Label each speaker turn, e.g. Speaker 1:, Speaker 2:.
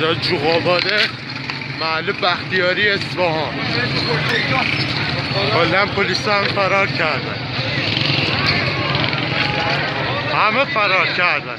Speaker 1: اینجا جوغاباده محل بختیاری اصفهان. کلا پلیس هم فرار کردن. همه فرار کردن.